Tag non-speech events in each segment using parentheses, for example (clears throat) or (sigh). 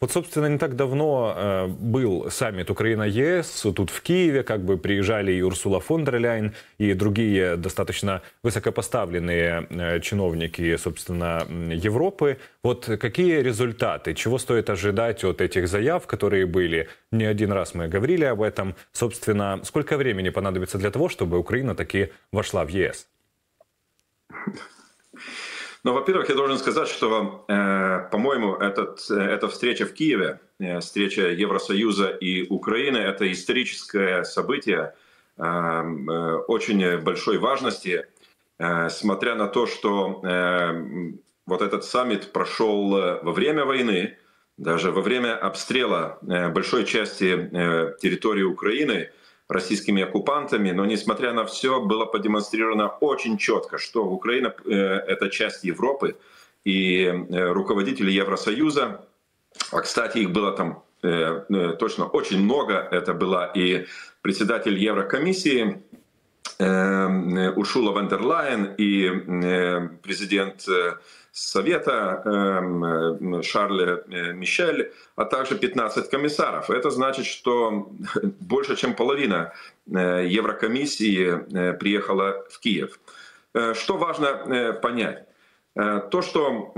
Вот, собственно, не так давно э, был саммит Украина-ЕС тут в Киеве, как бы приезжали и Урсула фон дер Ляйн, и другие достаточно высокопоставленные э, чиновники, собственно, Европы. Вот какие результаты, чего стоит ожидать от этих заяв, которые были? Не один раз мы говорили об этом. Собственно, сколько времени понадобится для того, чтобы Украина таки вошла в ЕС? Ну, во-первых, я должен сказать, что, э, по-моему, этот, э, эта встреча в Киеве, э, встреча Евросоюза и Украины, это историческое событие э, э, очень большой важности, э, смотря на то, что э, вот этот саммит прошел во время войны, даже во время обстрела э, большой части э, территории Украины – российскими оккупантами, но несмотря на все, было продемонстрировано очень четко, что Украина э, — это часть Европы, и э, руководители Евросоюза, а, кстати, их было там э, точно очень много, это была и председатель Еврокомиссии Уршула ван дер Лайен и президент Совета эм, Шарля э, Мишель, а также 15 комиссаров. Это значит, что (laughs) больше чем половина э, Еврокомиссии э, приехала в Киев. Что важно понять? То, что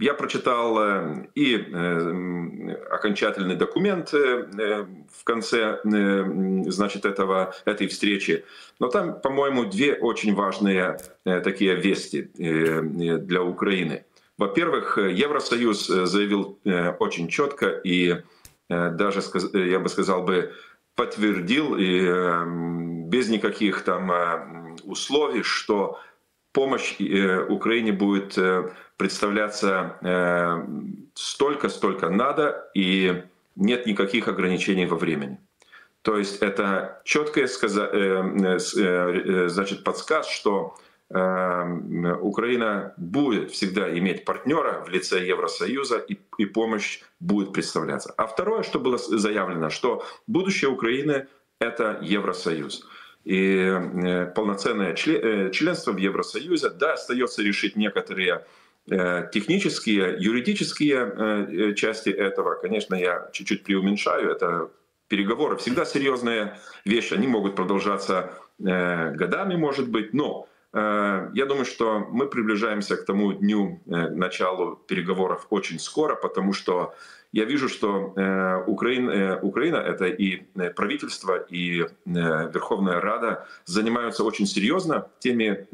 я прочитал э, и э, окончательный документ э, в конце значит, этого, этой встречи. Но там, по-моему, две очень важные такие вести для Украины. Во-первых, Евросоюз заявил очень четко и даже, я бы сказал бы, подтвердил и без никаких там условий, что помощь Украине будет представляться э, столько, столько надо, и нет никаких ограничений во времени. То есть это. Э, э, значит, подсказ, что Украина будет всегда иметь партнера в лице Евросоюза и, и помощь будет представляться. А второе, что было заявлено, что будущее Украины — это Евросоюз. И полноценное членство в Евросоюзе, да, остается решить некоторые Э, технические, юридические э, э, части этого, конечно, я чуть-чуть преуменьшаю, это переговоры всегда серьезные вещи, они могут продолжаться годами, может быть, но я думаю, что мы приближаемся к тому дню началу переговоров очень скоро, потому что я вижу, что э, Украина, э, Украина это и э, правительство, и Верховная Рада занимаются очень серьезно теми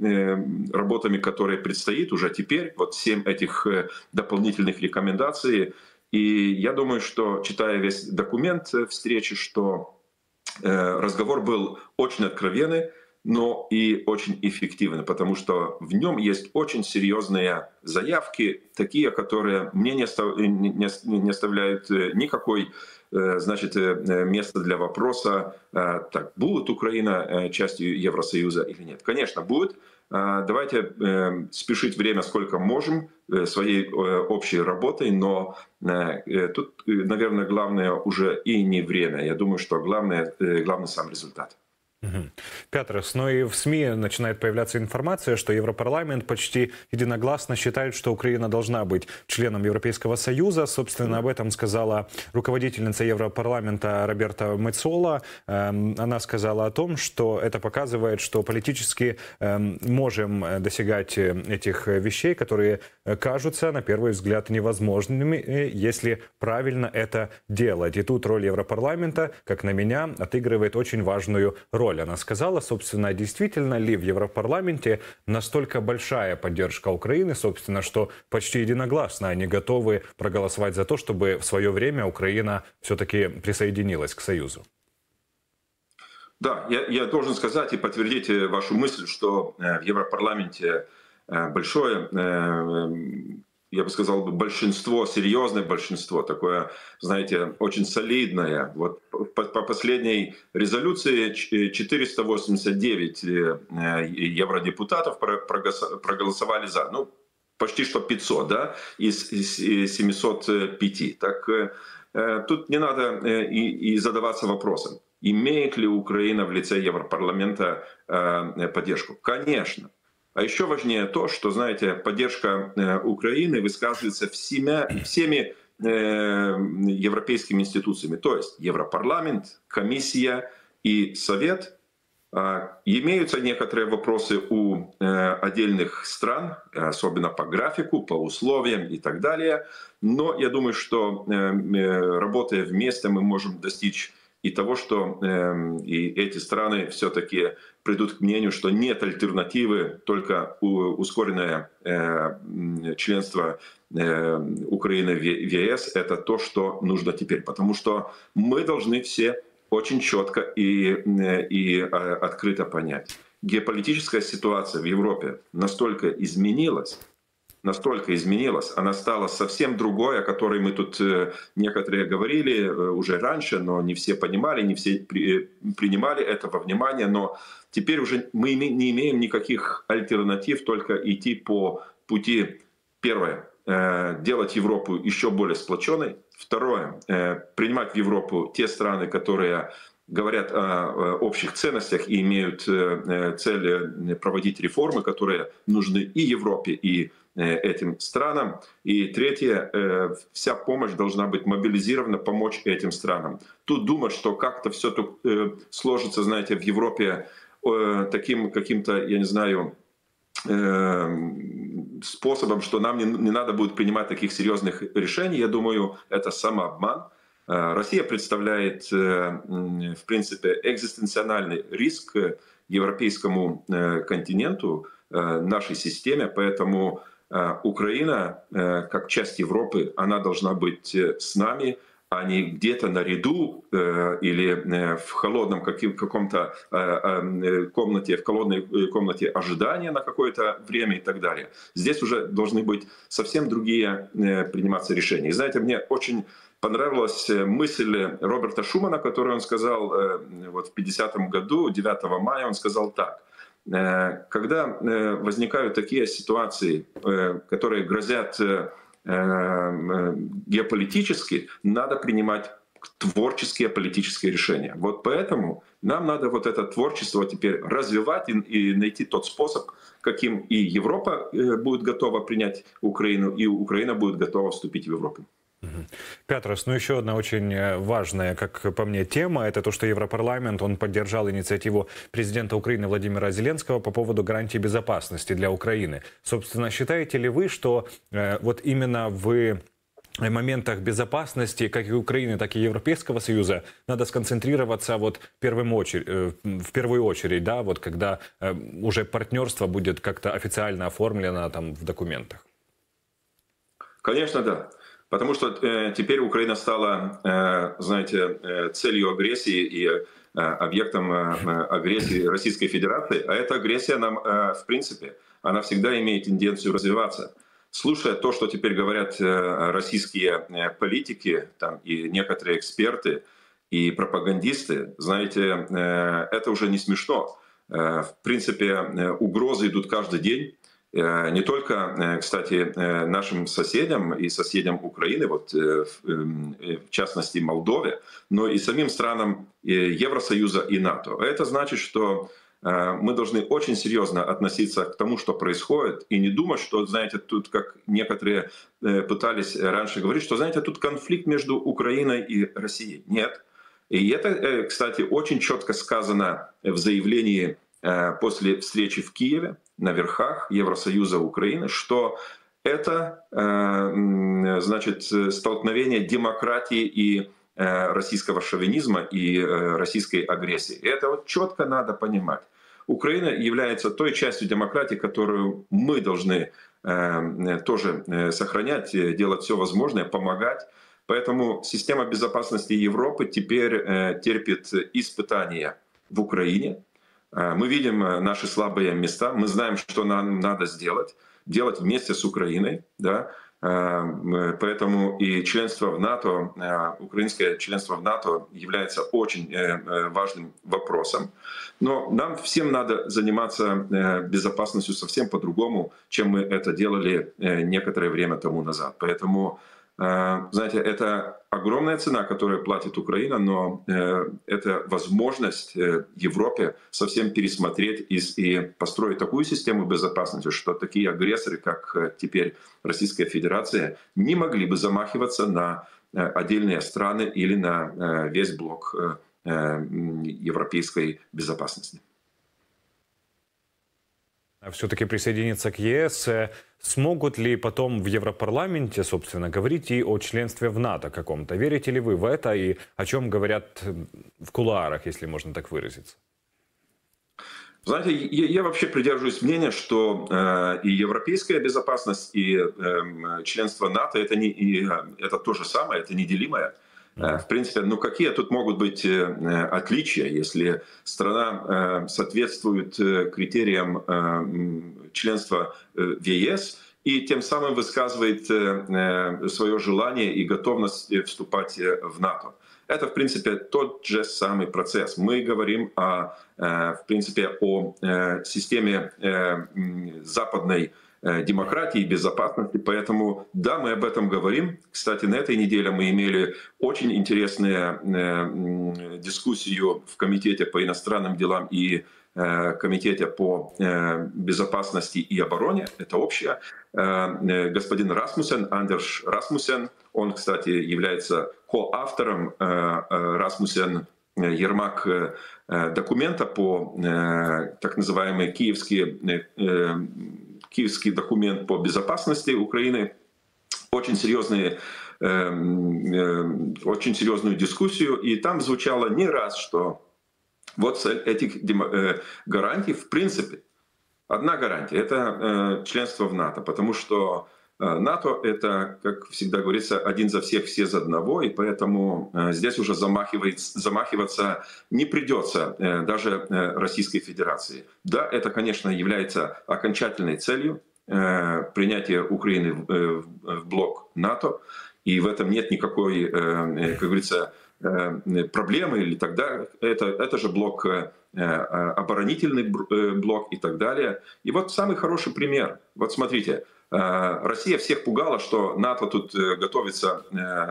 работами, которые предстоит уже теперь, вот семь этих дополнительных рекомендаций. И я думаю, что, читая весь документ встречи, что разговор был очень откровенный, но и очень эффективно, потому что в нем есть очень серьезные заявки, такие, которые мне не, не оставляют э, никакой э, значит, э, места для вопроса, так, будет Украина частью Евросоюза или нет. Конечно, будет. Давайте спешить время, сколько можем, своей общей работой, но тут, наверное, главное уже и не время. Я думаю, что главное, главный сам результат. Петрос, ну и в СМИ начинает появляться информация, что Европарламент почти единогласно считает, что Украина должна быть членом Европейского Союза. Собственно, об этом сказала руководительница Европарламента Роберта Мецола. Эм, она сказала о том, что это показывает, что политически эм, можем достигать этих вещей, которые кажутся, на первый взгляд, невозможными, если правильно это делать. И тут роль Европарламента, как на меня, отыгрывает очень важную роль роль. Она сказала, собственно, действительно ли в Европарламенте настолько большая поддержка Украины, собственно, что почти единогласно они готовы проголосовать за то, чтобы в свое время Украина все-таки присоединилась к Союзу. Да, я, я должен сказать и подтвердить э, вашу мысль, что э, в Европарламенте э, большое я бы сказал, большинство, серьезное большинство, такое, знаете, очень солидное. Вот по, по последней резолюции 489 э, евродепутатов проголосовали за. Ну, почти что 500, да, из 705. Так э, тут не надо э, и, и задаваться вопросом, имеет ли Украина в лице Европарламента поддержку. Конечно. А еще важнее то, что, знаете, поддержка э, Украины высказывается всеми, всеми европейскими институциями, то есть Европарламент, Комиссия и Совет, Имеются некоторые вопросы у отдельных стран, особенно по графику, по условиям и так далее. Но я думаю, что работая вместе, мы можем достичь и того, что э, и эти страны все-таки придут к мнению, что нет альтернативы, только ускоренное э, членство э, Украины в ЕС — это то, что нужно теперь. Потому что мы должны все очень четко и, э, и а, открыто понять. Геополитическая ситуация в Европе настолько изменилась, настолько изменилась, она стала совсем другой, о которой мы тут э, некоторые говорили э, уже раньше, но не все понимали, не все при, э, принимали это во внимание, но теперь уже мы не имеем никаких альтернатив, только идти по пути, первое, делать Европу еще более сплоченной, второе, принимать в Европу те страны, которые говорят о общих ценностях и имеют цель проводить реформы, которые нужны и Европе, и этим странам. И третье, э, вся помощь должна быть мобилизирована, помочь этим странам. Тут думать, что как-то все тут э, сложится, знаете, в Европе таким каким-то, я не знаю, способом, что нам не, не надо будет принимать таких серьезных решений, я думаю, это самообман. Россия представляет, в принципе, экзистенциональный риск европейскому континенту, нашей системе, поэтому Э, Украина, э, как часть Европы, она должна быть э, с нами, а не где-то на ряду или в холодном каком-то комнате, в холодной комнате ожидания на какое-то время и так далее. Здесь уже должны быть совсем другие приниматься решения. И знаете, мне очень понравилась мысль Роберта Шумана, которую он сказал вот в 50-м году, 9 мая, он сказал так – Э, когда э, возникают такие ситуации, э, которые грозят геополитически, надо принимать творческие политические решения. Вот поэтому нам надо вот это творчество теперь развивать и найти тот способ, каким и Европа будет готова принять Украину, и Украина будет готова вступить в Европу. Петрос, ну еще одна очень э, важная, как по мне, тема, это то, что Европарламент, он поддержал инициативу президента Украины Владимира Зеленского по поводу гарантии безопасности для Украины. Собственно, считаете ли вы, что э, вот именно в моментах безопасности, как и Украины, так и Европейского Союза, надо сконцентрироваться вот первым очередь, э, в первую очередь, да, вот когда э, уже партнерство будет как-то официально оформлено там в документах? Конечно, да. Потому что э, теперь Украина стала, э, знаете, э, целью агрессии и э, объектом э, агрессии Российской Федерации. А эта агрессия нам, э, в принципе, она всегда имеет тенденцию развиваться. Слушая то, что теперь говорят э, российские э, политики там, и некоторые эксперты и пропагандисты, знаете, э, это уже не смешно. Э, в принципе, э, угрозы идут каждый день. Э, не только, э, кстати, э, нашим соседям и соседям Украины, вот эм, в частности Молдове, но и самим странам Евросоюза и НАТО. Это значит, что мы должны очень серьезно относиться к тому, что происходит, и не думать, что, знаете, тут, как некоторые пытались раньше говорить, что, знаете, тут конфликт между Украиной и Россией. Нет. И это, кстати, очень четко сказано в заявлении после встречи в Киеве на верхах Евросоюза Украины, что это э, значит столкновение демократии и э, российского шовинизма и э, российской агрессии. И это вот четко надо понимать. Украина является той частью демократии, которую мы должны тоже сохранять, делать все возможное, помогать. Поэтому система безопасности Европы теперь терпит испытания в Украине, мы видим э, наши слабые места, мы знаем, что нам надо сделать, делать вместе с Украиной, да, э, Поэтому и членство в НАТО, украинское членство в НАТО является очень важным вопросом. Но нам всем надо заниматься безопасностью совсем по-другому, чем мы это делали некоторое время тому назад. Поэтому знаете, это огромная цена, которую платит Украина, но это возможность Европе совсем пересмотреть и построить такую систему безопасности, что такие агрессоры, как теперь Российская Федерация, не могли бы замахиваться на отдельные страны или на весь блок европейской безопасности. Все-таки присоединиться к ЕС, смогут ли потом в Европарламенте, собственно, говорить и о членстве в НАТО каком-то? Верите ли вы в это и о чем говорят в кулуарах, если можно так выразиться? Знаете, я, я вообще придерживаюсь мнения, что э, и европейская безопасность, и э, членство НАТО это не и, э, это то же самое, это неделимое. Э, в принципе, ну какие тут могут быть э, отличия, если страна э, соответствует критериям членства в ЕС и тем самым высказывает свое желание и готовность вступать в НАТО? Это, в принципе, тот же самый процесс. Мы говорим, о, в принципе, о системе западной Э, демократии и безопасности. Поэтому да, мы об этом говорим. Кстати, на этой неделе мы имели очень интересную э, дискуссию в Комитете по иностранным делам и э, Комитете по безопасности и обороне. Это общее. Господин Расмусен, Андерш Расмусен, он, кстати, является коавтором Расмусен Ермак документа по так называемые киевские киевский документ по безопасности Украины, очень серьезные очень серьезную дискуссию, и там звучало не раз, что вот этих э, гарантий, в принципе, одна гарантия — это э, членство в НАТО, потому что НАТО — это, как всегда говорится, один за всех, все за одного, и поэтому здесь уже замахиваться не придется даже Российской Федерации. Да, это, конечно, является окончательной целью принятия Украины в блок НАТО, и в этом нет никакой, как говорится, проблемы или тогда это, это же блок оборонительный блок и так далее. И вот самый хороший пример. Вот смотрите, Россия всех пугала, что НАТО тут готовится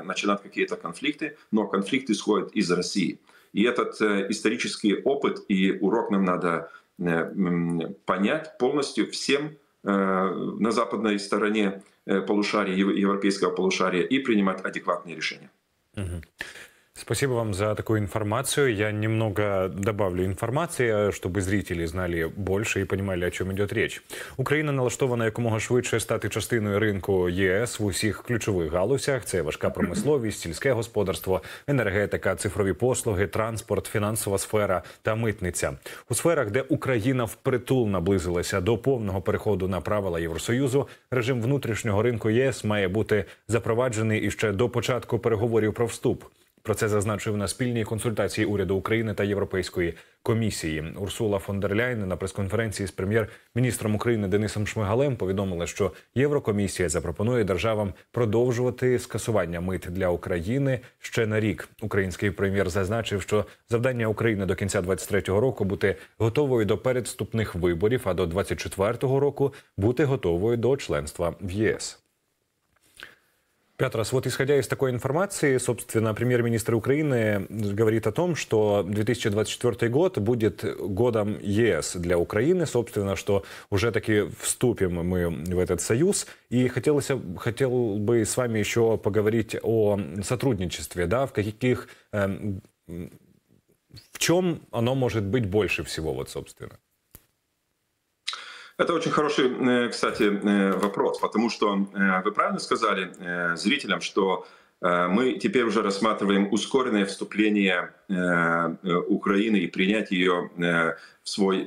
начинать какие-то конфликты, но конфликт исходит из России. И этот исторический опыт и урок нам надо понять полностью всем на западной стороне полушария, европейского полушария и принимать адекватные решения. Спасибо вам за такую информацию. Я немного добавлю информации, чтобы зрители знали больше и понимали, о чем идет речь. Україна налаштована якомога швидше стати частиною ринку ЄС в усіх ключових галузях: це важка промисловість, сільське господарство, енергетика, цифрові послуги, транспорт, фінансова сфера та митниця у сферах, де Україна впритул наблизилася до повного переходу на правила Євросоюзу. Режим внутрішнього ринку ЄС має бути запроваджений іще до початку переговорів про вступ. Про це зазначив на спільній консультації уряду України та Європейської комісії. Урсула фон дер Ляйн на прес-конференції з прем'єр-міністром України Денисом Шмигалем повідомила, що Єврокомісія запропонує державам продовжувати скасування мит для України ще на рік. Український прем'єр зазначив, що завдання України до кінця 2023 року бути готовою до передступних виборів, а до 2024 року бути готовою до членства в ЄС. Петрос, вот исходя из такой информации, собственно, премьер-министр Украины говорит о том, что 2024 год будет годом ЕС для Украины, собственно, что уже таки вступим мы в этот союз. И хотелось, хотел бы с вами еще поговорить о сотрудничестве, да, в каких, э, в чем оно может быть больше всего, вот, собственно. Это очень хороший, э, кстати, э, вопрос, потому что э, вы правильно сказали зрителям, что мы теперь уже рассматриваем ускоренное вступление Украины и принятие ее в свой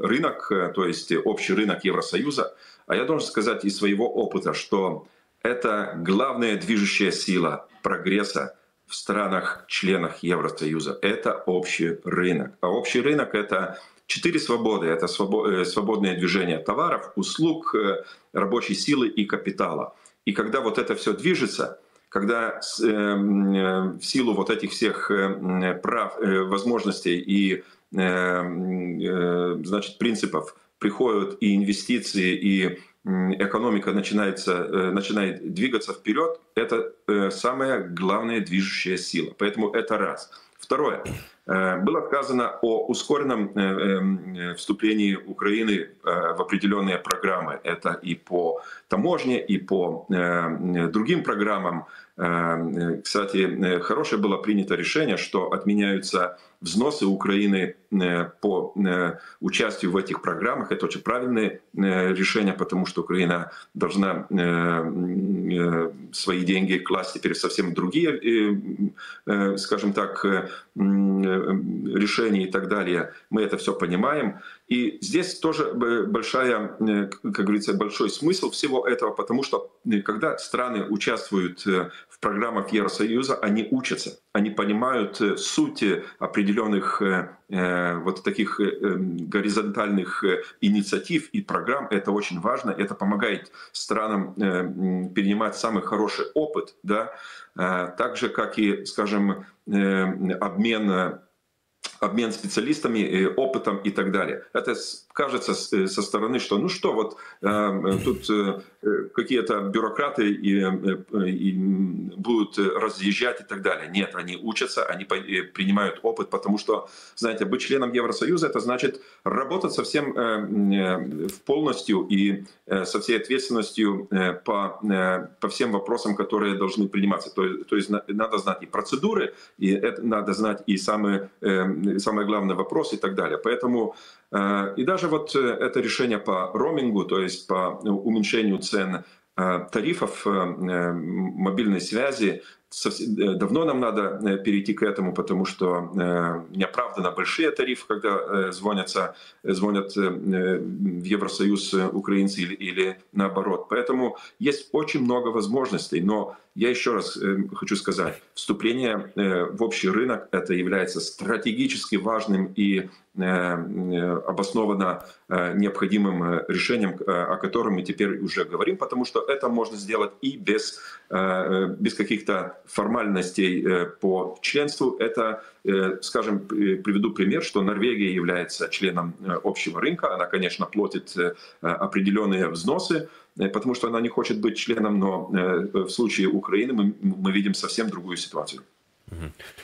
рынок, то есть общий рынок Евросоюза. А я должен сказать из своего опыта, что это главная движущая сила прогресса в странах-членах Евросоюза. Это общий рынок. А общий рынок — это Четыре свободы — это э, свободное движение товаров, услуг, э, рабочей силы и капитала. И когда вот это все движется, когда э, в силу вот этих всех прав, возможностей и значит, принципов приходят и инвестиции, и экономика начинается, начинает двигаться вперед, это самая главная движущая сила. Поэтому это раз. Второе. Было сказано о ускоренном вступлении Украины в определенные программы. Это и по таможне, и по другим программам. Кстати, хорошее было принято решение, что отменяются взносы Украины э, по э, участию в этих программах. Это очень правильное э, решение, потому что Украина должна свои деньги класть теперь совсем другие, скажем так, решения и так далее. Мы это все понимаем. И здесь тоже большая, как говорится, большой смысл всего этого, потому что когда страны участвуют программах Евросоюза, они учатся, они понимают суть определенных вот таких горизонтальных инициатив и программ. Это очень важно, это помогает странам перенимать самый хороший опыт, да, так же, как и, скажем, обмен обмен специалистами, опытом и так далее. Это кажется э, со стороны, что ну что, вот э, тут э, какие-то бюрократы и, и будут разъезжать и так далее. Нет, они учатся, они принимают опыт, потому что, знаете, быть членом Евросоюза это значит работать совсем полностью и со всей ответственностью по, по всем вопросам, которые должны приниматься. То, то есть надо знать и процедуры, и это надо знать и самые, самое главное вопрос и так далее. Поэтому и даже вот это решение по роумингу, то есть по уменьшению цен тарифов мобильной связи, давно нам надо перейти к этому, потому что неоправданно большие тарифы, когда звонятся, звонят в Евросоюз украинцы или, или наоборот. Поэтому есть очень много возможностей, но я еще раз хочу сказать, вступление в общий рынок это является стратегически важным и обоснованно необходимым решением, о котором мы теперь уже говорим, потому что это можно сделать и без, без каких-то формальностей по членству. Это, скажем, приведу пример, что Норвегия является членом общего рынка, она, конечно, платит определенные взносы, потому что она не хочет быть членом, но в случае Украины мы, мы видим совсем другую ситуацию.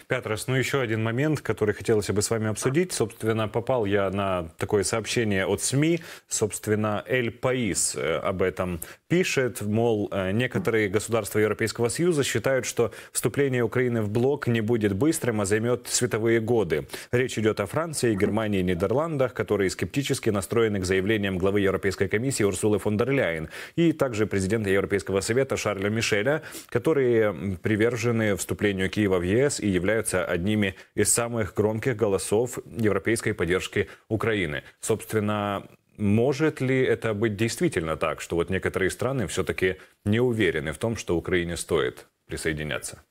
Петрос, ну еще один момент, который хотелось бы с вами обсудить. Собственно, попал я на такое сообщение от СМИ. Собственно, Эль Паис э, об этом пишет. Мол, э, некоторые государства Европейского Союза считают, что вступление Украины в блок не будет быстрым, а займет световые годы. Речь идет о Франции, Германии и Нидерландах, которые скептически настроены к заявлениям главы Европейской комиссии Урсулы фон дер Ляйен и также президента Европейского совета Шарля Мишеля, которые привержены вступлению Киева в ЕС и являются одними из самых громких голосов европейской поддержки Украины. Собственно, может ли это быть действительно так, что вот некоторые страны все-таки не уверены в том, что Украине стоит присоединяться?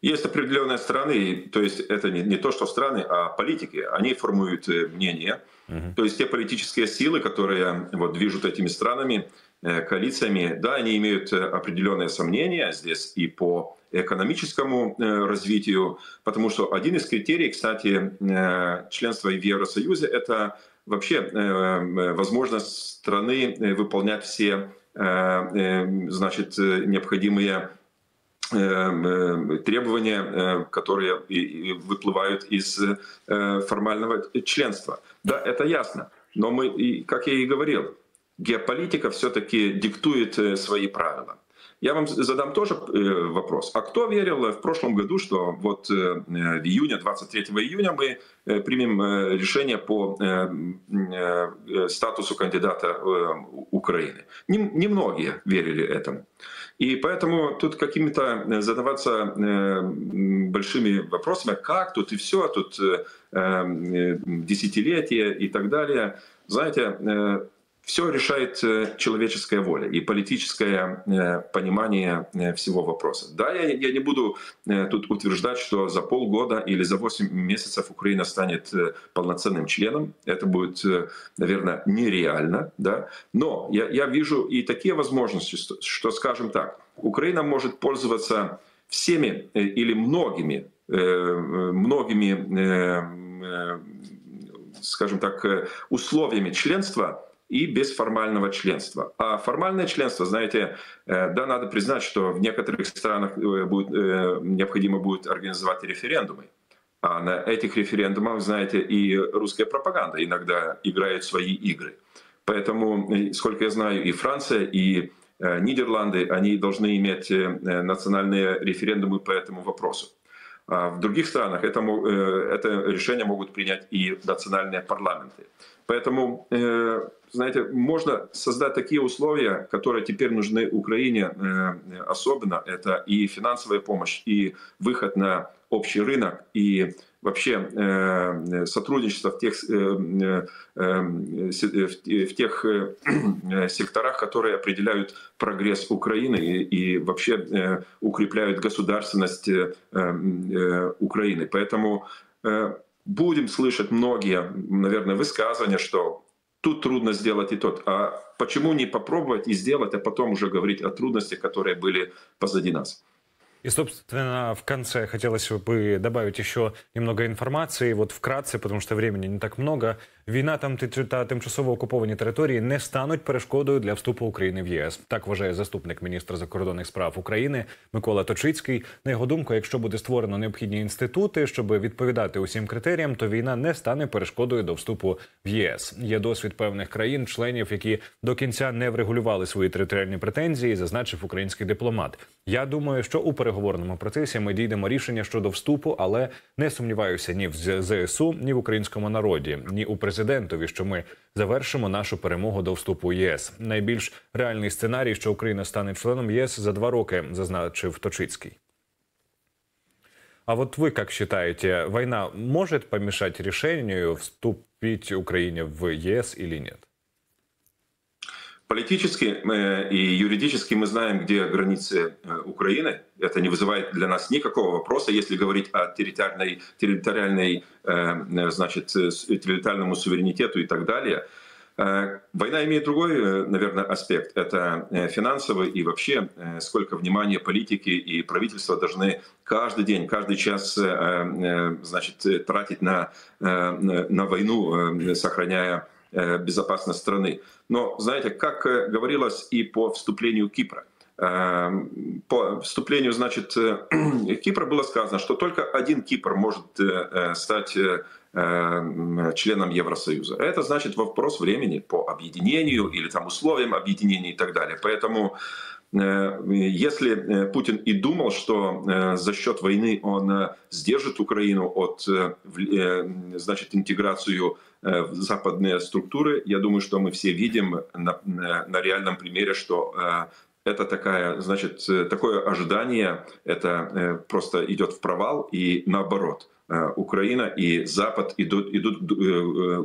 Есть определенные страны, то есть это не, не то, что страны, а политики. Они формируют э, мнение. Угу. То есть те политические силы, которые вот, движут этими странами, коалициями, да, они имеют э, определенные сомнения здесь и по экономическому э, развитию, потому что один из критерий, кстати, э, членства в Евросоюзе — это вообще э, возможность страны выполнять все значит, необходимые требования, которые выплывают из формального членства. Да, это ясно. Но мы, как я и говорил, геополитика все-таки диктует свои правила. Я вам задам тоже э, вопрос. А кто верил в прошлом году, что вот э, в июне, 23 июня мы э, примем решение по статусу кандидата Украины? Немногие верили этому. И поэтому тут какими-то задаваться большими вопросами, как тут и все, тут десятилетия и так далее. Знаете, все решает э, человеческая воля и политическое э, понимание э, всего вопроса. Да, я, я не буду тут утверждать, что за полгода или за 8 месяцев Украина станет полноценным членом. Это будет, наверное, нереально. Да? Но я, я вижу и такие возможности, что, что, скажем так, Украина может пользоваться всеми или многими, многими скажем так, условиями членства и без формального членства. А формальное членство, знаете, да, надо признать, что в некоторых странах будет, необходимо будет организовать референдумы. А на этих референдумах, знаете, и русская пропаганда иногда играет свои игры. Поэтому, сколько я знаю, и Франция, и Нидерланды, они должны иметь национальные референдумы по этому вопросу. А в других странах это, э, это решение могут принять и национальные парламенты. Поэтому, э, знаете, можно создать такие условия, которые теперь нужны Украине э, особенно. Это и финансовая помощь, и выход на общий рынок, и вообще э, сотрудничество в тех, э, э, в тех секторах, которые определяют прогресс Украины и, вообще укрепляют государственность Украины. Поэтому будем слышать многие, наверное, высказывания, что тут трудно сделать и тот. А почему не попробовать и сделать, а потом уже говорить о трудностях, которые были позади нас? И, собственно, в конце хотелось бы добавить еще немного информации, вот вкратце, потому что времени не так много. Війна там та тимчасово окуповані території не стануть перешкодою для вступу України в ЄС. Так вважає заступник міністра закордонних справ України Микола Точицький. На його думку, якщо буде створено необхідні інститути, щоб відповідати усім критеріям, то війна не стане перешкодою до вступу в ЄС. Є досвід певних країн-членів, які до кінця не врегулювали свої територіальні претензії, зазначив український дипломат. Я думаю, що у переговорному процесі ми дійдемо рішення щодо вступу, але не сумніваюся ні в ЗСУ, ні в українському народі, ні у президенті президентові, що ми завершимо нашу перемогу до вступу в ЄС. Найбільш реальний сценарій, що Україна стане членом ЄС за два роки, зазначив Точицький. А вот вы как считаете, война может помешать решению вступить Украине в ЕС или нет? Политически и юридически мы знаем, где границы э, Украины. Это не вызывает для нас никакого вопроса, если говорить о территориальной, территориальной, э, значит, территориальному суверенитету и так далее. Э, война имеет другой, наверное, аспект. Это финансовый и вообще сколько внимания политики и правительства должны каждый день, каждый час значит, тратить на, на войну, сохраняя Э, безопасность страны. Но, знаете, как э, говорилось и по вступлению Кипра, по вступлению, значит, э, (clears throat) Кипра было сказано, что только один Кипр может стать членом Евросоюза. Это значит вопрос времени по объединению или там условиям объединения и так далее. Поэтому если Путин и думал, что за счет войны он сдержит Украину от значит, интеграцию Э, в западные структуры. Я думаю, что мы все видим на, на, реальном примере, что э, это такая, значит, э, такое ожидание, это просто идет в провал и наоборот. Украина и Запад идут, идут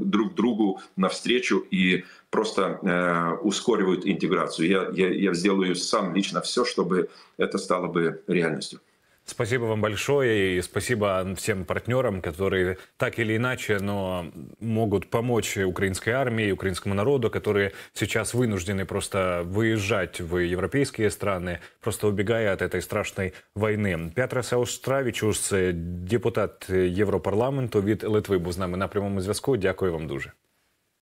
друг другу навстречу и просто ускоривают интеграцию. Я, я, я сделаю сам лично все, чтобы это стало бы реальностью. Спасибо вам большое и спасибо всем партнерам, которые так или иначе, но могут помочь украинской армии, украинскому народу, которые сейчас вынуждены просто выезжать в европейские страны, просто убегая от этой страшной войны. Петрас Аустравічус, депутат Європарламенту від Литви, був з нами на прямому зв'язку. Дякую вам дуже.